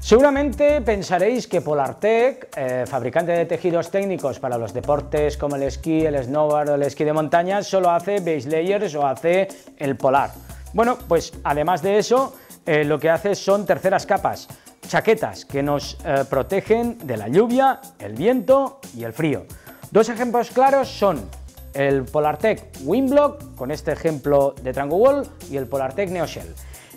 Seguramente pensaréis que Polartec, eh, fabricante de tejidos técnicos para los deportes como el esquí, el snowboard o el esquí de montaña, solo hace base layers o hace el polar. Bueno, pues además de eso, eh, lo que hace son terceras capas, chaquetas que nos eh, protegen de la lluvia, el viento y el frío. Dos ejemplos claros son el Polartec Windblock, con este ejemplo de Trango Wall, y el Polartec Neoshell.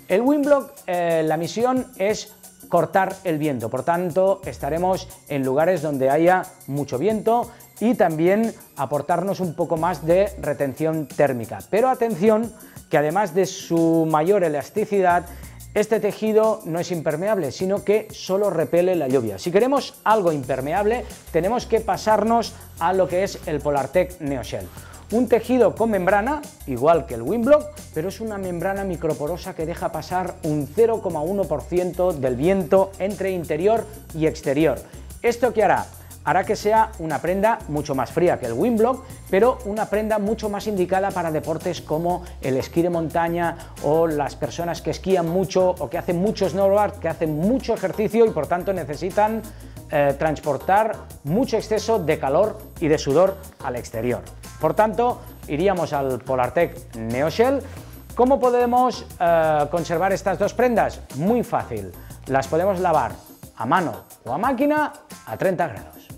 El Windblock, la misión es cortar el viento. Por tanto, estaremos en lugares donde haya mucho viento y también aportarnos un poco más de retención térmica. Pero atención, que además de su mayor elasticidad, este tejido no es impermeable, sino que solo repele la lluvia. Si queremos algo impermeable, tenemos que pasarnos a lo que es el Polartec Neoshell. Un tejido con membrana, igual que el Windblock, pero es una membrana microporosa que deja pasar un 0,1% del viento entre interior y exterior. ¿Esto qué hará? Hará que sea una prenda mucho más fría que el Windblock, pero una prenda mucho más indicada para deportes como el esquí de montaña o las personas que esquían mucho o que hacen mucho snowboard, que hacen mucho ejercicio y por tanto necesitan eh, transportar mucho exceso de calor y de sudor al exterior. Por tanto, iríamos al Polartec Neoshell. ¿Cómo podemos eh, conservar estas dos prendas? Muy fácil. Las podemos lavar a mano o a máquina a 30 grados.